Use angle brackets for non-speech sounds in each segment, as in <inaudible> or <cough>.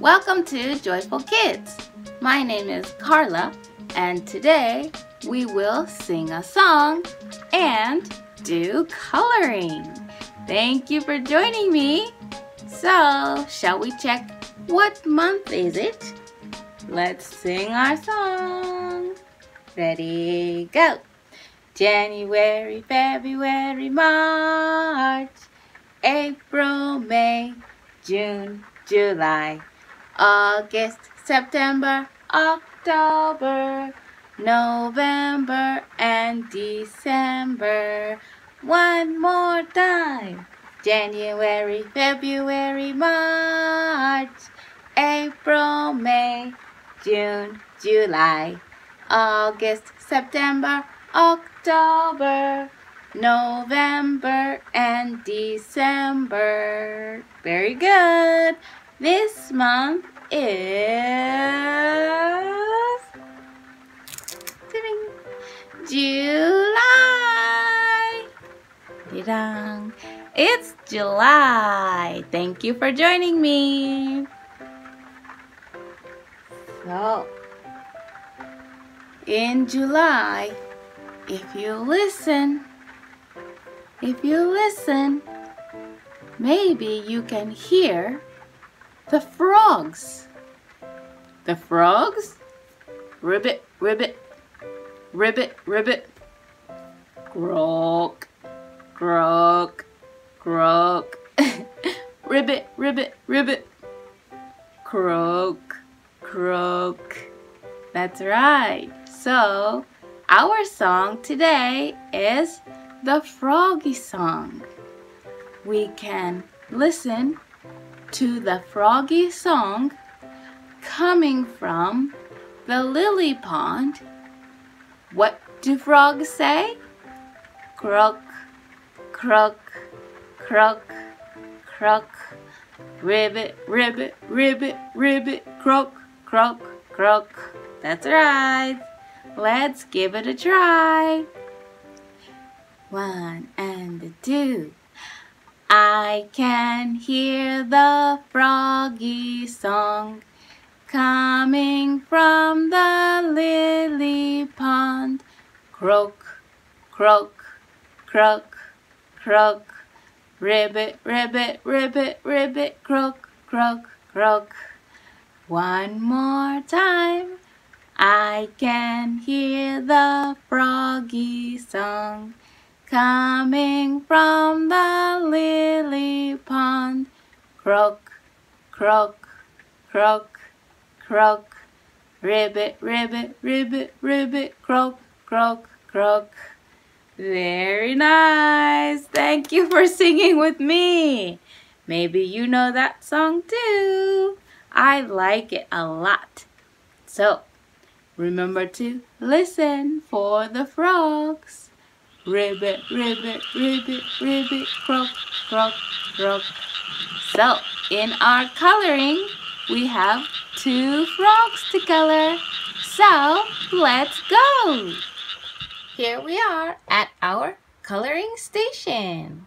Welcome to Joyful Kids. My name is Carla, and today we will sing a song and do coloring. Thank you for joining me. So, shall we check what month is it? Let's sing our song. Ready, go. January, February, March, April, May, June, July, August, September, October, November, and December. One more time. January, February, March, April, May, June, July, August, September, October, November, and December. Very good. This month is July. It's July. Thank you for joining me. So, in July, if you listen, if you listen, maybe you can hear the frogs. The frogs? Ribbit, ribbit, ribbit, ribbit. Croak, croak, croak. <laughs> ribbit, ribbit, ribbit. Croak, croak. That's right. So, our song today is the Froggy Song. We can listen to the Froggy Song coming from the lily pond. What do frogs say? Croak, croak, croak, croak. Ribbit, ribbit, ribbit, ribbit, croak, croak, croak. That's right. Let's give it a try. One and two. I can hear the froggy song coming from the lily pond. Croak, croak, croak, croak. Ribbit, ribbit, ribbit, ribbit, croak, croak, croak. One more time. I can hear the froggy song coming from the lily pond. Croak, croak, croak, croak. Ribbit, ribbit, ribbit, ribbit, croak, croak, croak. Very nice. Thank you for singing with me. Maybe you know that song too. I like it a lot. So, remember to listen for the frogs. Ribbit, ribbit, ribbit, ribbit, croak, croak, croak. So, in our coloring, we have two frogs to color. So, let's go! Here we are at our coloring station.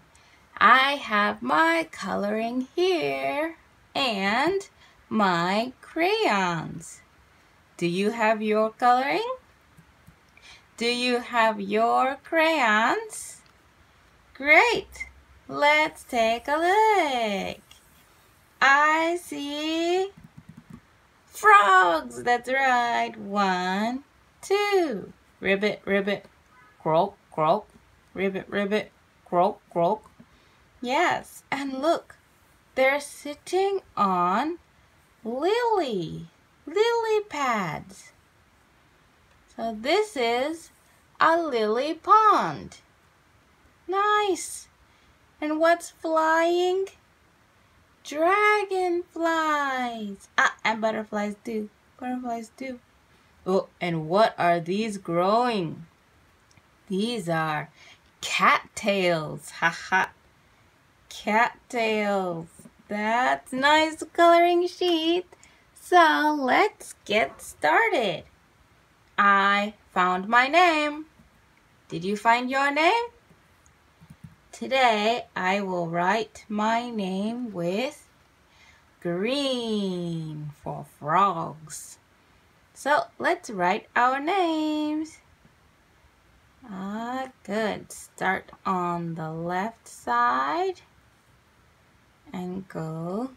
I have my coloring here and my crayons. Do you have your coloring? Do you have your crayons? Great! Let's take a look. I see frogs. That's right. One, two. Ribbit, ribbit, croak, croak. Ribbit, ribbit, croak, croak. Yes, and look, they're sitting on lily, lily pads. So this is a lily pond. Nice. And what's flying? Dragonflies. Ah, and butterflies too. Butterflies too. Oh, and what are these growing? These are cattails. Ha ha. Cattails. That's nice coloring sheet. So let's get started. I found my name. Did you find your name? Today I will write my name with green for frogs. So let's write our names. Ah, good. Start on the left side and go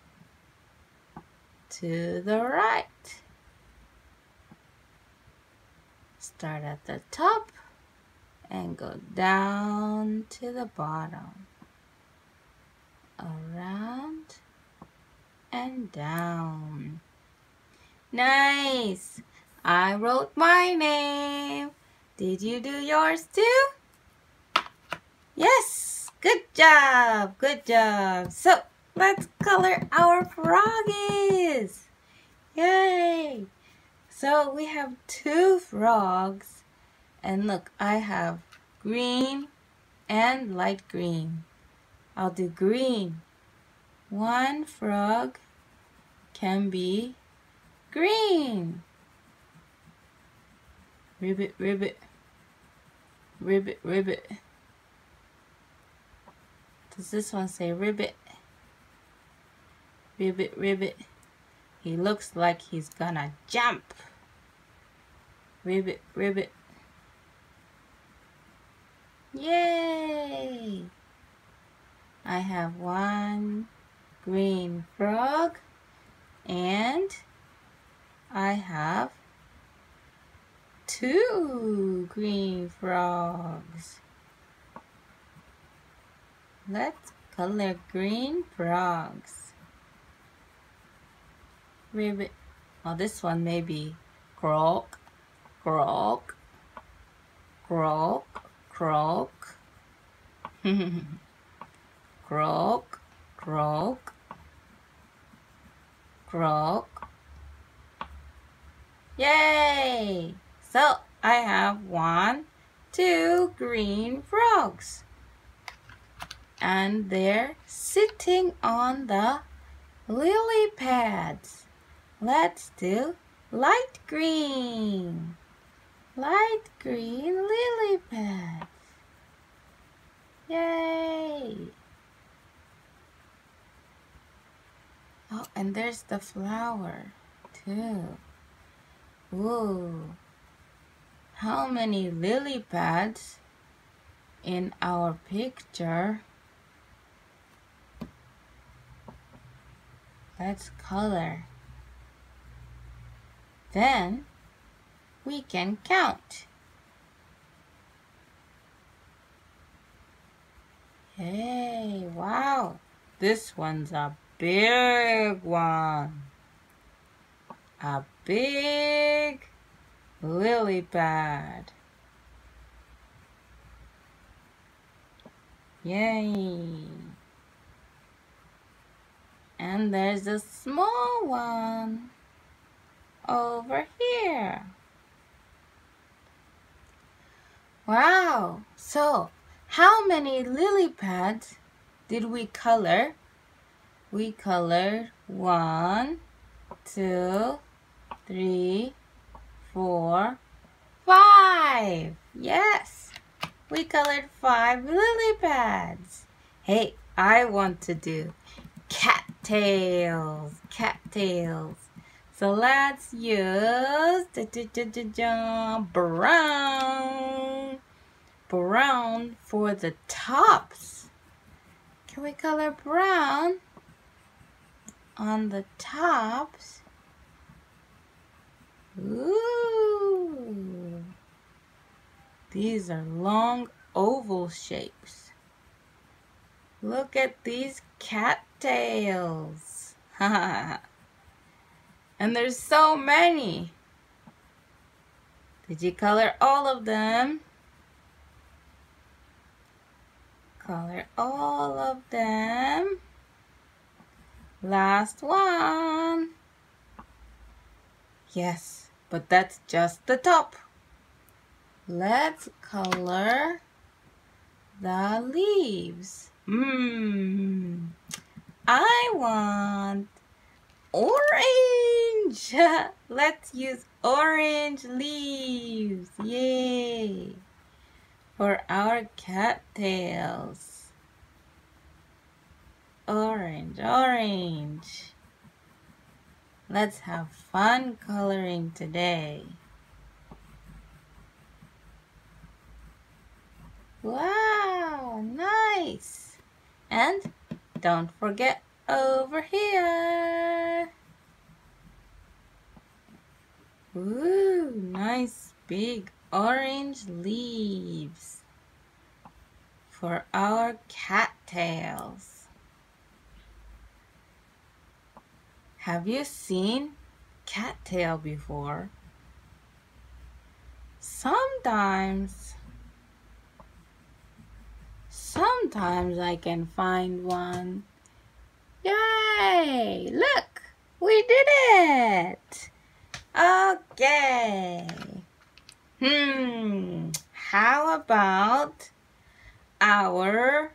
to the right. Start at the top and go down to the bottom. Around and down. Nice! I wrote my name. Did you do yours too? Yes! Good job! Good job! So, let's color our froggies! Yay! So, we have two frogs. And look, I have green and light green. I'll do green. One frog can be green. Ribbit, ribbit. Ribbit, ribbit. Does this one say ribbit? Ribbit, ribbit. He looks like he's gonna jump. Ribbit, ribbit. Yay! I have one green frog and I have two green frogs. Let's color green frogs. Ribbit. Oh, this one may be croak, croak, croak, croak. croak, <laughs> croak, croak. Yay! So I have one, two green frogs. And they're sitting on the lily pads. Let's do light green. Light green lily pads. Yay! Oh, and there's the flower too. Ooh. How many lily pads in our picture? Let's color. Then we can count. Hey, wow. This one's a big one. A big lily pad. Yay. And there's a small one over here. Wow! So, how many lily pads did we color? We colored one, two, three, four, five. Yes, we colored five lily pads. Hey, I want to do cattails, cattails. So let's use da, da, da, da, da, brown, brown for the tops. Can we color brown on the tops? Ooh. These are long oval shapes. Look at these cattails. <laughs> and there's so many. Did you color all of them? Color all of them. Last one. Yes, but that's just the top. Let's color the leaves. Mmm. I want orange. <laughs> Let's use orange leaves. Yay. For our cattails. Orange, orange. Let's have fun coloring today. Wow, nice. And don't forget over here. Ooh, nice big orange leaves for our cattails. Have you seen cattail before? Sometimes Sometimes I can find one. Yay! Look! We did it! Okay. Hmm. How about our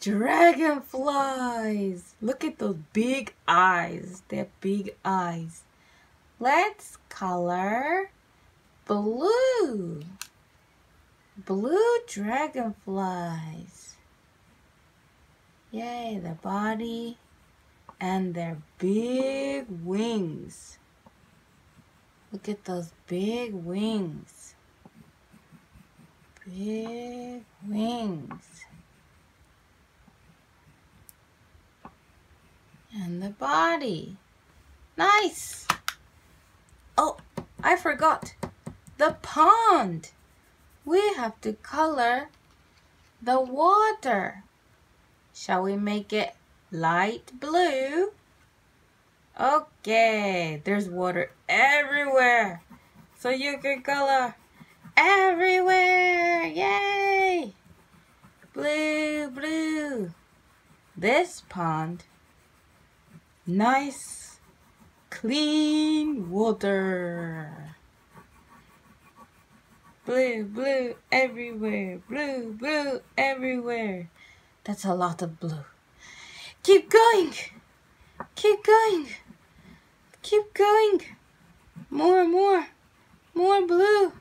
dragonflies? Look at those big eyes. They have big eyes. Let's color blue. Blue dragonflies. Yay, the body and their big wings. Look at those big wings. Big wings. And the body. Nice. Oh, I forgot. The pond. We have to color the water. Shall we make it light blue? Okay, there's water everywhere. So you can color everywhere. Yay! Blue, blue. This pond, nice, clean water. Blue, blue everywhere. Blue, blue everywhere. That's a lot of blue. Keep going. Keep going. Keep going. More, more. More blue.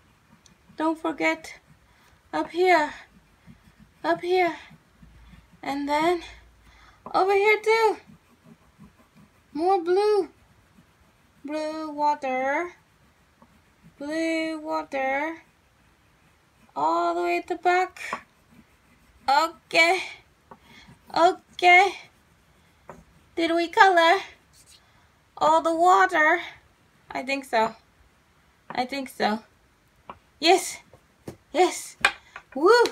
Don't forget. Up here. Up here. And then over here too. More blue. Blue water. Blue water. All the way at the back. Okay. Okay. Did we color all the water? I think so. I think so. Yes. Yes. Woo.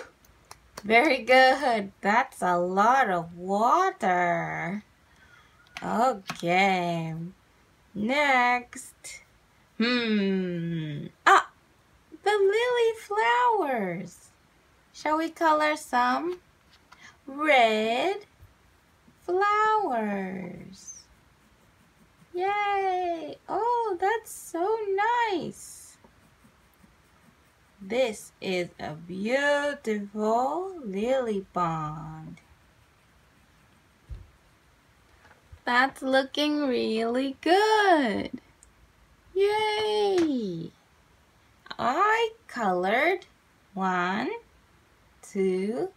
Very good. That's a lot of water. Okay. Next. Hmm. Ah, the lily flowers. Shall we color some? red flowers. Yay! Oh, that's so nice. This is a beautiful lily pond. That's looking really good. Yay! I colored one, two,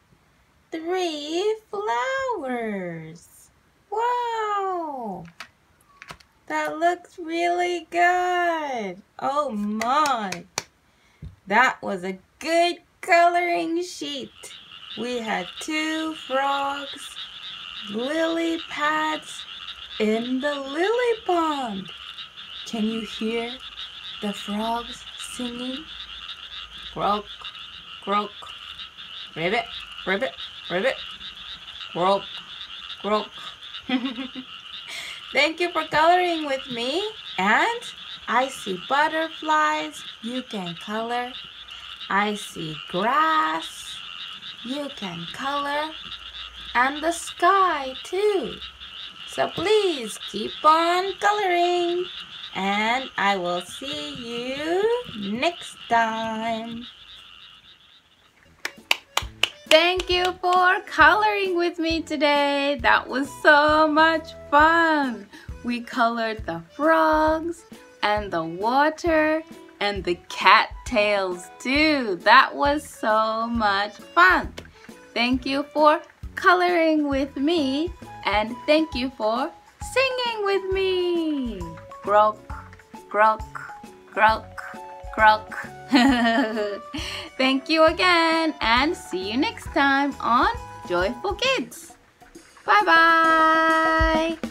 three flowers. Wow! That looks really good. Oh my. That was a good coloring sheet. We had two frogs, lily pads in the lily pond. Can you hear the frogs singing? Croak, croak, ribbit, ribbit, Ribbit. Croak. Croak. <laughs> Thank you for coloring with me. And I see butterflies. You can color. I see grass. You can color. And the sky too. So please keep on coloring. And I will see you next time. Thank you for coloring with me today. That was so much fun. We colored the frogs and the water and the cat tails too. That was so much fun. Thank you for coloring with me and thank you for singing with me. Grok, grok, grok, grok. <laughs> Thank you again and see you next time on Joyful Kids. Bye bye.